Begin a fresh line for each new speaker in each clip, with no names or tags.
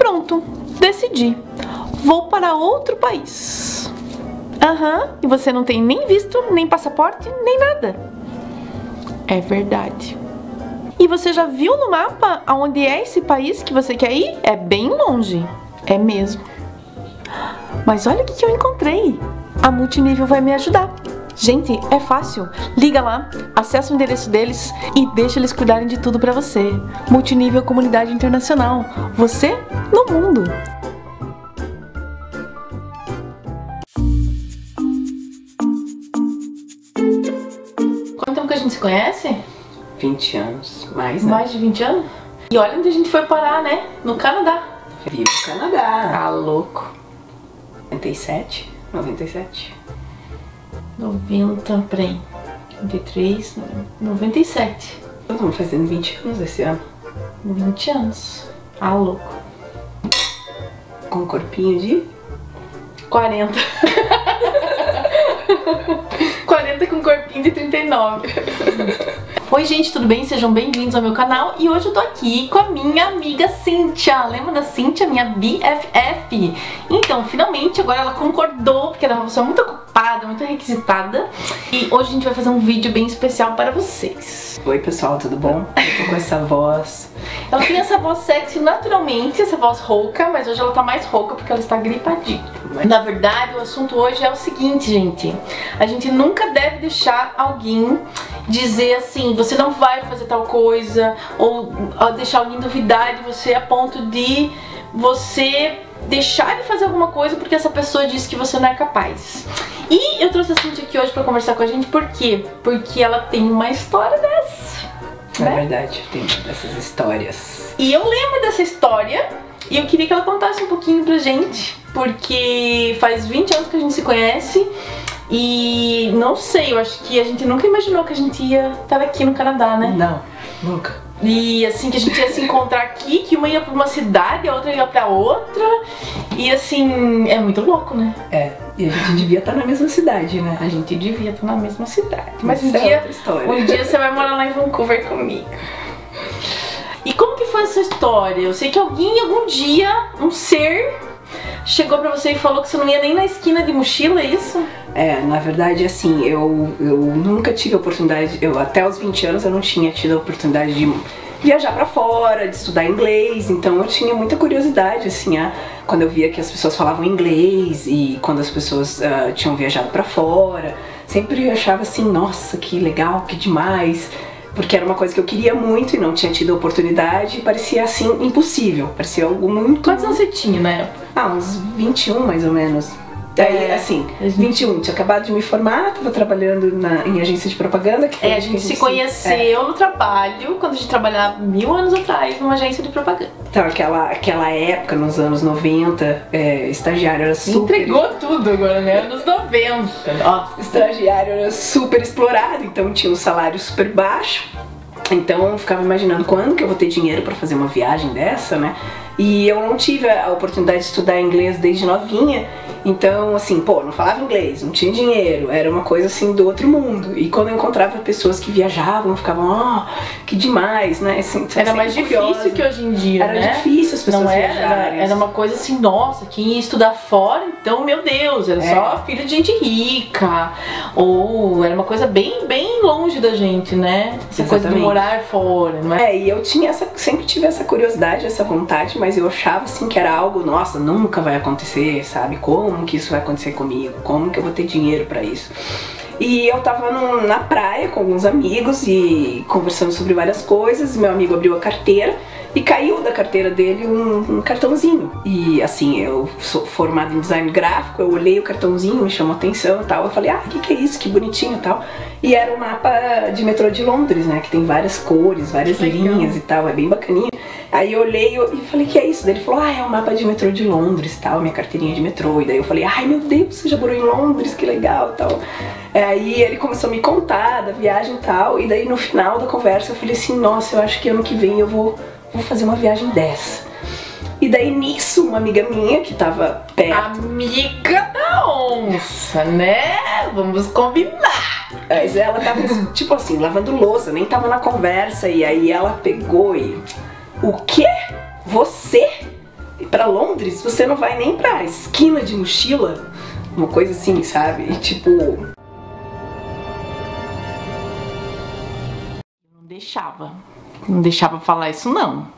Pronto, decidi. Vou para outro país. Aham, e você não tem nem visto, nem passaporte, nem nada. É verdade. E você já viu no mapa aonde é esse país que você quer ir? É bem longe. É mesmo. Mas olha o que eu encontrei. A multinível vai me ajudar. Gente, é fácil. Liga lá, acessa o endereço deles e deixa eles cuidarem de tudo pra você. Multinível Comunidade Internacional. Você no mundo. Quanto tempo que a gente se conhece?
20 anos, mais, né?
Mais de 20 anos? E olha onde a gente foi parar, né? No Canadá.
Vivo no Canadá.
Ah, louco.
97? 97.
90, peraí. 93, 97.
Estamos fazendo 20 anos esse ano.
20 anos. Ah, louco.
Com um corpinho de
40. 40 com corpinho de 39. Oi gente, tudo bem? Sejam bem-vindos ao meu canal e hoje eu tô aqui com a minha amiga Cíntia. Lembra da Cíntia, minha BFF? Então, finalmente agora ela concordou, porque ela é uma pessoa muito ocupada, muito requisitada. E hoje a gente vai fazer um vídeo bem especial para vocês.
Oi pessoal, tudo bom? Eu tô com essa voz.
Ela tem essa voz sexy naturalmente, essa voz rouca, mas hoje ela tá mais rouca porque ela está gripadinha. Na verdade, o assunto hoje é o seguinte, gente. A gente nunca deve deixar alguém dizer assim, você não vai fazer tal coisa, ou, ou deixar alguém duvidar de você a ponto de você deixar de fazer alguma coisa porque essa pessoa disse que você não é capaz. E eu trouxe a Cintia aqui hoje pra conversar com a gente, por quê? Porque ela tem uma história dessa.
É
né?
verdade, tem dessas histórias.
E eu lembro dessa história e eu queria que ela contasse um pouquinho pra gente, porque faz 20 anos que a gente se conhece e não sei, eu acho que a gente nunca imaginou que a gente ia estar aqui no Canadá, né?
Não, nunca.
E assim, que a gente ia se encontrar aqui, que uma ia pra uma cidade, a outra ia pra outra. E assim, é muito louco, né?
É, e a gente devia estar na mesma cidade, né?
A gente devia estar na mesma cidade. Mas um
Isso é
dia, um dia você vai morar lá em Vancouver comigo. E como que foi essa história? Eu sei que alguém, algum dia, um ser, chegou pra você e falou que você não ia nem na esquina de mochila, é isso?
É, na verdade, assim, eu, eu nunca tive a oportunidade, eu até os 20 anos eu não tinha tido a oportunidade de viajar pra fora, de estudar inglês, então eu tinha muita curiosidade, assim, a, quando eu via que as pessoas falavam inglês e quando as pessoas ah, tinham viajado pra fora, sempre achava assim, nossa, que legal, que demais, porque era uma coisa que eu queria muito e não tinha tido a oportunidade e parecia assim impossível, parecia algo muito...
Quantos anos você tinha na época?
Ah, uns 21 mais ou menos. Daí,
É,
assim,
a gente-
21, tinha acabado de me formar, tava trabalhando na, em agência de propaganda. Que
É, a gente
que
se conheceu no trabalho, quando a gente trabalhava mil anos atrás numa agência de propaganda.
Então, aquela, aquela época, nos anos 90, é, estagiário era super...
Entregou tudo agora, né? Anos 90. Nossa.
Estagiário era super explorado, então tinha um salário super baixo. Então eu ficava imaginando quando que eu vou ter dinheiro pra fazer uma viagem dessa, né? E eu não tive a oportunidade de estudar inglês desde novinha. Então, assim, pô, não falava inglês, não tinha dinheiro, era uma coisa assim do outro mundo. E quando eu encontrava pessoas que viajavam, eu ficava, ó, que demais, né? Assim,
Era
sempre
mais difícil
curiosa.
que hoje em dia,
Era
né?
difícil as pessoas
Não era,
viajarem.
era uma coisa assim, nossa, quem ia estudar fora, então, meu Deus, era
É.
só filho de gente rica. Ou era uma coisa bem, bem longe da gente, né? Essa coisa de
Exatamente.
morar fora, não é?
É, e eu tinha essa, sempre tive essa curiosidade, essa vontade, mas eu achava assim que era algo, nossa, nunca vai acontecer, sabe? Como que isso vai acontecer comigo? Como que eu vou ter dinheiro pra isso? E eu tava num- na praia com alguns amigos e conversando sobre várias coisas. Meu amigo abriu a carteira e caiu da carteira dele um, um cartãozinho. E assim, eu sou formada em design gráfico, eu olhei o cartãozinho, me chamou atenção e tal. Eu falei, ah, o que, que é isso? Que bonitinho e tal. E era o mapa de metrô de Londres, né? Que tem várias cores, várias linhas e tal, é bem bacaninha. Aí eu olhei e falei, que é isso? Daí ele falou, ah, é o mapa de metrô de Londres e tal, minha carteirinha de metrô. E daí eu falei, ai meu Deus, você já morou em Londres, que legal e tal. Aí ele começou a me contar da viagem e tal. E daí no final da conversa eu falei assim, nossa, eu acho que ano que vem eu vou, vou fazer uma viagem dessa. E daí nisso, uma amiga minha que tava perto,
Amiga da onça, né? Vamos combinar.
mas ela tava tipo assim, lavando louça, nem tava na conversa. E aí ela pegou e. O quê? Você? Pra Londres, você não vai nem pra esquina de mochila, uma coisa assim, sabe? E tipo.
Não deixava. Não deixava falar isso, não.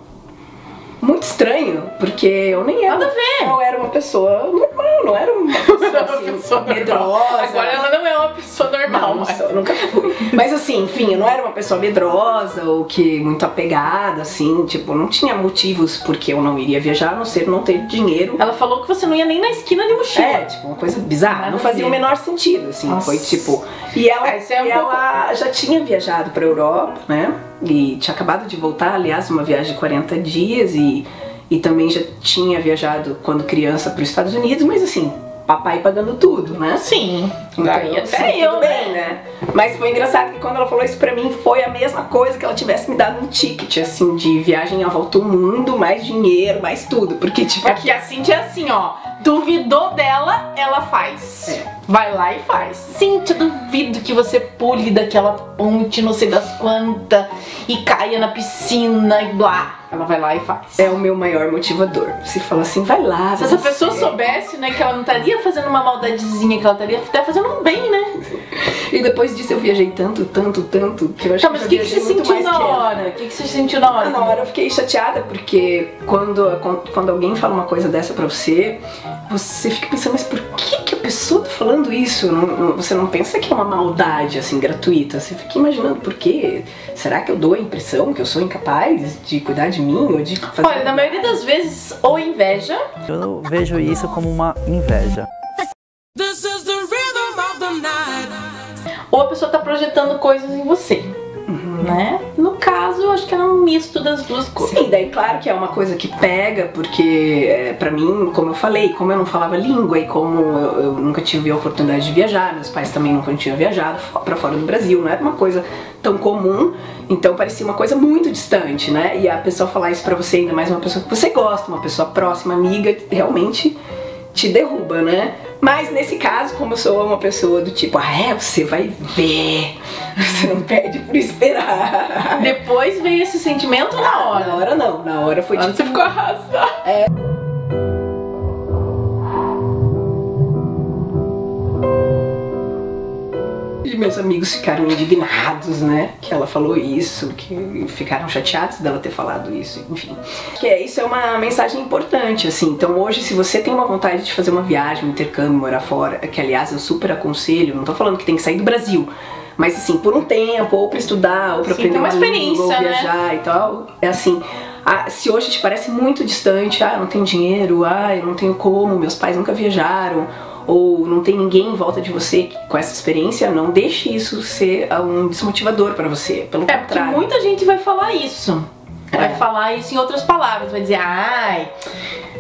Muito estranho, porque eu nem era.
Nada a ver.
Eu era uma pessoa normal, não era uma pessoa assim, medrosa.
Agora ela não é uma pessoa normal.
Não,
mas-
sou, nunca fui. Mas assim, enfim, eu não era uma pessoa medrosa ou que muito apegada, assim, tipo, não tinha motivos porque eu não iria viajar, a não ser não ter dinheiro.
Ela falou que você não ia nem na esquina de mochila.
É, tipo, uma coisa bizarra,
Nada
não fazia o menor sentido, assim,
Nossa.
foi tipo... E ela,
é um
e ela já tinha viajado pra Europa, né, e tinha acabado de voltar, aliás, uma viagem de 40 dias e, e também já tinha viajado quando criança para os Estados Unidos, mas assim, papai pagando tudo, né?
Sim.
Então,
Daí
assim,
até eu,
tudo
né?
bem, né? Mas foi engraçado que quando ela falou isso pra mim, foi a mesma coisa que ela tivesse me dado um ticket, assim, de viagem à volta ao mundo, mais dinheiro, mais tudo. Porque, tipo,
É porque a Cintia é assim, ó. Duvidou dela, ela faz.
É.
Vai lá e faz. Cintia, duvido que você pule daquela ponte, não sei das quantas, e caia na piscina e blá. Ela vai lá e faz.
é o meu maior motivador. Se fala assim, vai lá.
Se essa pessoa soubesse, né, que ela não estaria fazendo uma maldadezinha, que ela estaria até fazendo um bem, né?
E depois disso eu viajei tanto, tanto, tanto, que eu acho
Tá, mas
que
o que, que você sentiu na. Hora? O que, que você sentiu na hora?
Ah, na hora eu fiquei chateada porque quando, quando alguém fala uma coisa dessa pra você, você fica pensando, mas por que, que a pessoa tá falando isso? Não- não- você não pensa que é uma maldade assim gratuita, você fica imaginando por quê? Será que eu dou a impressão que eu sou incapaz de cuidar de mim ou de fazer
Olha, na maioria das vezes, ou inveja,
Eu vejo isso como uma inveja.
This is the rhythm of the night.
ou a pessoa tá projetando coisas em você. Né? Caso, eu acho que era um misto das duas coisas.
Sim, daí claro que é uma coisa que pega, porque é, pra mim, como eu falei, como eu não falava língua e como eu, eu nunca tive a oportunidade de viajar, meus pais também nunca tinham viajado pra fora do Brasil, não era uma coisa tão comum, então parecia uma coisa muito distante, né? E a pessoa falar isso pra você, ainda mais uma pessoa que você gosta, uma pessoa próxima, amiga, realmente te derruba, né? Mas nesse caso, como eu sou uma pessoa do tipo, ah, é, você vai ver, você não pede por esperar.
Depois veio esse sentimento na hora.
Na hora não, na hora foi tipo.
você ficou arrasada.
E meus amigos ficaram indignados, né? Que ela falou isso, que ficaram chateados dela ter falado isso, enfim. Que é, isso é uma mensagem importante, assim. Então hoje, se você tem uma vontade de fazer uma viagem, um intercâmbio, morar fora, que aliás eu super aconselho, não tô falando que tem que sair do Brasil. Mas assim, por um tempo, ou pra estudar, ou pra
Sim,
aprender
uma
uma língua, ou
experiência, né?
viajar e tal. É assim, ah, se hoje te parece muito distante, ah, eu não tenho dinheiro, ah, eu não tenho como, meus pais nunca viajaram, ou não tem ninguém em volta de você com essa experiência, não deixe isso ser ah, um desmotivador pra você. Pelo
É, porque
contrário.
muita gente vai falar isso. Vai
É.
falar isso em outras palavras, vai dizer, ai,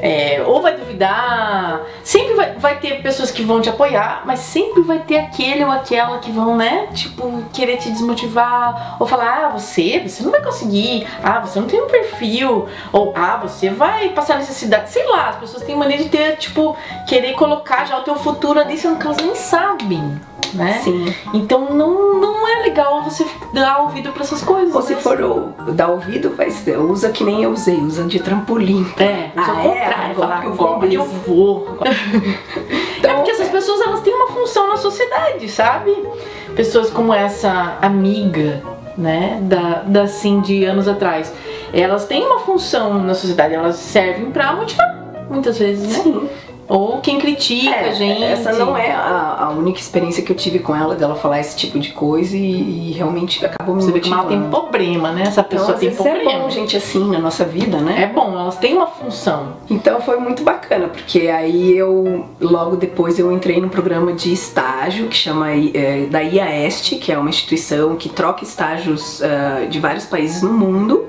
é, ou vai duvidar. Sempre vai, vai ter pessoas que vão te apoiar, mas sempre vai ter aquele ou aquela que vão, né, tipo, querer te desmotivar. Ou falar, ah, você, você não vai conseguir. Ah, você não tem um perfil. Ou, ah, você vai passar necessidade. Sei lá, as pessoas têm mania de ter, tipo, querer colocar já o teu futuro ali, sendo que elas nem sabem. Né?
Sim.
Então não, não é legal você dar ouvido pra essas coisas.
Ou se
né?
for o, dar ouvido, ser, usa que nem eu usei, usa de trampolim.
É, ao
Ah, é?
contrário, falar
que eu vou
eu vou.
Então,
é porque essas pessoas elas têm uma função na sociedade, sabe? Pessoas como essa amiga, né, da, da Cindy anos atrás, elas têm uma função na sociedade, elas servem pra motivar, muitas vezes, né?
Sim.
Ou quem critica
É,
a gente.
Essa não é a, a única experiência que eu tive com ela, dela falar esse tipo de coisa e, e realmente acabou me
Você vê que ela tem problema, né? Essa
Então,
pessoa
às
tem
vezes é
problema.
bom gente assim na nossa vida, né?
É bom, elas têm uma função.
Então foi muito bacana, porque aí eu, logo depois eu entrei num programa de estágio que chama é, da IAEST, que é uma instituição que troca estágios ah, de vários países no mundo.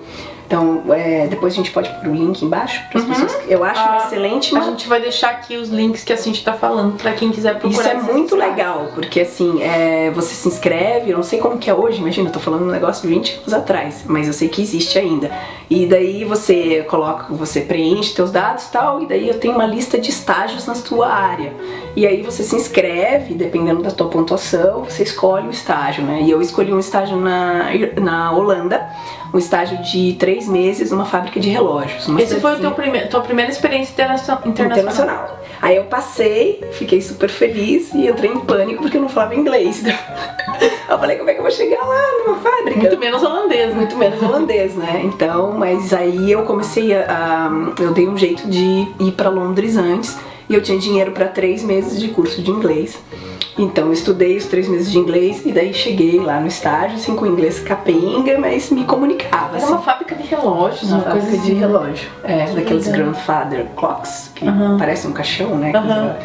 Então, é, depois a gente pode pôr o link embaixo para as pessoas. que- Eu acho
Ah,
excelente
A
uma
gente vai deixar aqui os links que a Cindy tá falando pra quem quiser procurar.
Isso é muito legal, porque assim, é, você se inscreve, eu não sei como que é hoje, imagina, eu tô falando um negócio de 20 anos atrás, mas eu sei que existe ainda. E daí você coloca, você preenche teus dados e tal, e daí eu tenho uma lista de estágios na tua área. E aí você se inscreve, dependendo da tua pontuação, você escolhe o estágio, né? E eu escolhi um estágio na, na Holanda, um estágio de três meses numa fábrica de relógios.
Esse foi teu primeiro, tua primeira experiência internacion- internacional.
internacional. Aí eu passei, fiquei super feliz e entrei em pânico porque eu não falava inglês. Eu falei, como é que eu vou chegar lá numa fábrica?
Muito menos holandês, né?
muito menos holandês, né? Então, mas aí eu comecei a, a- eu dei um jeito de ir pra Londres antes e eu tinha dinheiro pra três meses de curso de inglês. Então eu estudei os três meses de inglês e daí cheguei lá no estágio, assim, com inglês capenga, mas me comunicava.
Era
assim.
uma fábrica de relógios, uma,
Uma
coisa
fábrica de
assim.
relógio. É, daqueles
legal.
grandfather clocks, que parecem um caixão, né?
Aham.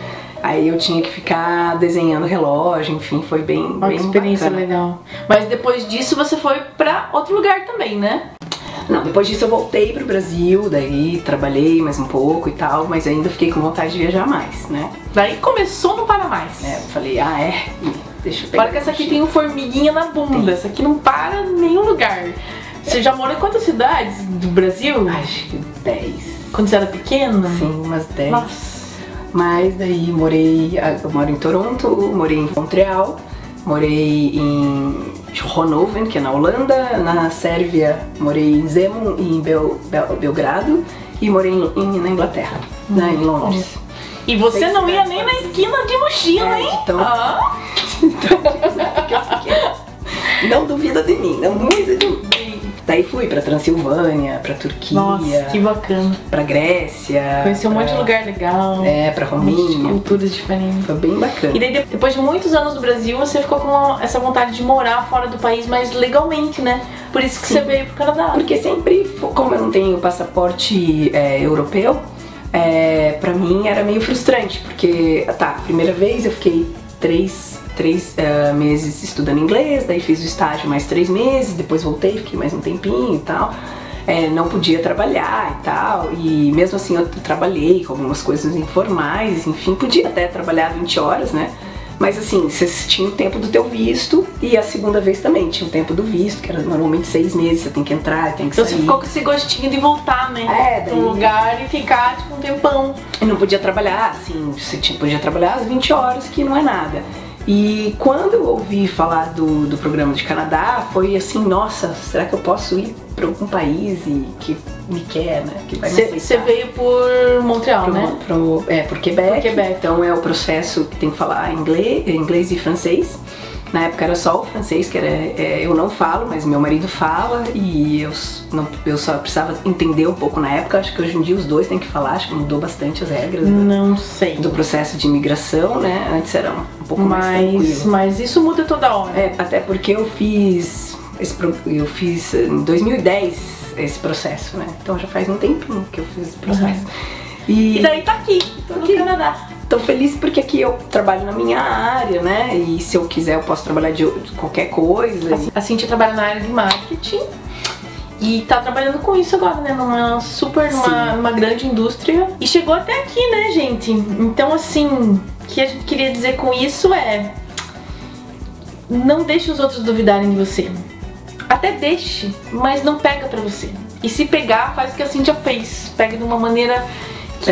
Aí eu tinha que ficar desenhando relógio, enfim, foi bem,
Uma
bem
experiência
bacana.
legal. Mas depois disso você foi pra outro lugar também, né?
Não, depois disso eu voltei pro Brasil, daí trabalhei mais um pouco e tal, mas ainda fiquei com vontade de viajar mais, né?
Daí começou no para mais.
É, eu falei, ah é, deixa eu pegar.
Olha que essa aqui tem um formiguinha na bunda, essa aqui não para em nenhum lugar. Você já morou em quantas cidades do Brasil?
Acho que 10.
Quando você era pequena?
Sim, umas 10.
Nossa.
Mas daí morei, eu moro em Toronto, morei em Montreal, morei em Honoven, que é na Holanda, na Sérvia morei em Zemun e em Bel, Bel- Belgrado e morei em, em- na Inglaterra, né, em Londres.
E você
Seis
não ia nem na esquina de mochila,
É,
hein?
então-
Ah,
Não duvida de mim, não duvida de mim. Daí fui pra Transilvânia, pra Turquia,
nossa, que bacana.
pra Grécia.
Conheci um monte de
pra-
lugar legal.
É, pra Romênia.
culturas diferentes.
Foi bem bacana.
E daí, de- depois de muitos anos no Brasil, você ficou com uma- essa vontade de morar fora do país, mas legalmente, né? Por isso que
Sim.
você veio pro Canadá.
Porque sempre, como eu não tenho passaporte é, europeu, é, pra mim era meio frustrante, porque, tá, primeira vez eu fiquei três, três é, meses estudando inglês, daí fiz o estágio mais três meses, depois voltei, fiquei mais um tempinho e tal. É, não podia trabalhar e tal, e mesmo assim eu trabalhei com algumas coisas informais, enfim, podia até trabalhar 20 horas, né? Mas assim, você tinha o tempo do teu visto e a segunda vez também tinha o tempo do visto, que era normalmente seis meses, você tem que entrar, tem que
Então
sair.
você ficou com esse gostinho de voltar, né?
É, daí-
lugar e ficar, tipo, um tempão.
E não podia trabalhar, assim, você podia trabalhar às 20 horas, que não é nada. E quando eu ouvi falar do, do programa de Canadá, foi assim, nossa, será que eu posso ir para algum país e que me quer, né? Que vai me
Você
aceitar?
você veio por Montreal,
pro,
né?
pro- é, por Quebec.
Por Quebec.
Então é o processo que tem que falar inglês, inglês e francês. Na época era só o francês, que era, é, eu não falo, mas meu marido fala e eu, não, eu só precisava entender um pouco na época. Acho que hoje em dia os dois têm que falar, acho que mudou bastante as regras do,
Não sei.
do processo de imigração, né? Antes era um, pouco mais
Mas,
tranquilo.
mas isso muda toda hora.
É, até porque eu fiz esse, eu fiz em 2010 esse processo, né? Então já faz um tempinho que eu fiz esse processo.
E daí tá aqui, tô no
aqui.
Canadá.
Tô feliz porque aqui eu trabalho na minha área, né? E se eu quiser eu posso trabalhar de, qualquer coisa.
A Cintia trabalha na área de marketing e tá trabalhando com isso agora, né? Numa super, numa, numa grande indústria. E chegou até aqui, né, gente? Então, assim, o que a gente queria dizer com isso é. Não deixe os outros duvidarem de você. Até deixe, mas não pega pra você. E se pegar, faz o que a Cintia fez. Pega de uma maneira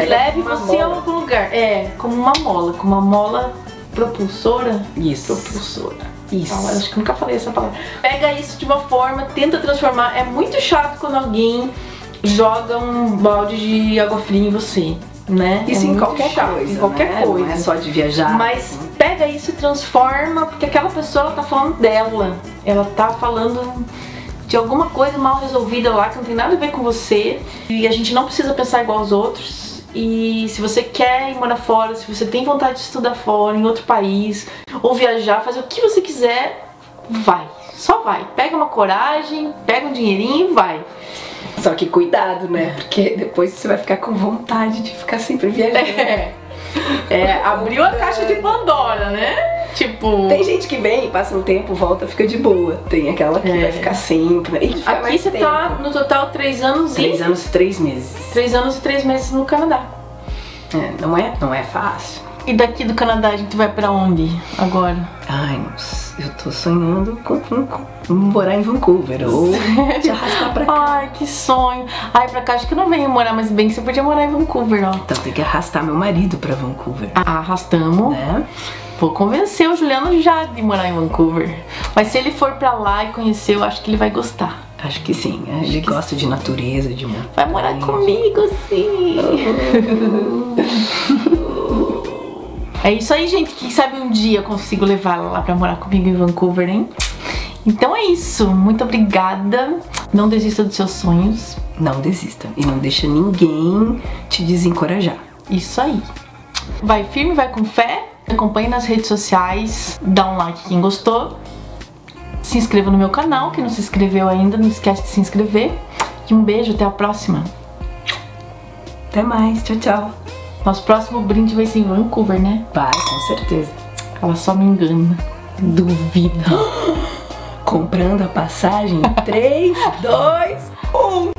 que leve você a algum lugar. É, como uma mola, como uma mola propulsora.
Isso.
Propulsora.
Isso.
Ah, acho que nunca falei essa palavra. Pega isso de uma forma, tenta transformar. É muito chato quando alguém joga um balde de água fria em você, né?
Isso
é
em qualquer
chato,
coisa.
Em qualquer
né?
coisa.
Não é só de viajar.
Mas pega isso e transforma, porque aquela pessoa ela tá falando dela. Ela tá falando de alguma coisa mal resolvida lá que não tem nada a ver com você. E a gente não precisa pensar igual aos outros. E se você quer ir morar fora, se você tem vontade de estudar fora, em outro país, ou viajar, fazer o que você quiser, vai. Só vai. Pega uma coragem, pega um dinheirinho e vai.
Só que cuidado, né? Porque depois você vai ficar com vontade de ficar sempre viajando.
É. É, abriu a caixa de Pandora, né? Tipo.
Tem gente que vem, passa um tempo, volta, fica de boa. Tem aquela que
É.
vai ficar sempre. E fica
Aqui você
tempo.
tá no total três anos
Três
e.
anos, três meses.
Três anos e três meses no Canadá.
É, não, é, não é fácil.
E daqui do Canadá a gente vai pra onde agora?
Ai, eu tô sonhando com, com- com morar em Vancouver ou te arrastar pra cá.
Ai, que sonho. Ai, pra cá acho que eu não venho morar, mas bem que você podia morar em Vancouver, ó.
Então tem que arrastar meu marido pra Vancouver,
Arrastamos.
né?
Vou convencer o Juliano já de morar em Vancouver. Mas se ele for pra lá e conhecer, eu acho que ele vai gostar.
Acho que sim, né? ele gosta de natureza, de montanha.
Vai morar comigo, sim. É isso aí, gente. Quem sabe um dia eu consigo levar ela lá pra morar comigo em Vancouver, hein? Então é isso. Muito obrigada. Não desista dos seus sonhos.
Não desista e não deixa ninguém te desencorajar.
Isso aí. Vai firme, vai com fé. Acompanhe nas redes sociais. Dá um like quem gostou. Se inscreva no meu canal. Quem não se inscreveu ainda, não esquece de se inscrever. E um beijo, até a próxima.
Até mais, tchau, tchau.
Nosso próximo brinde vai ser em Vancouver, né?
Vai, com certeza.
Ela só me engana. Duvido.
Comprando a passagem 3, 2, 1.